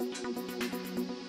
なるほど。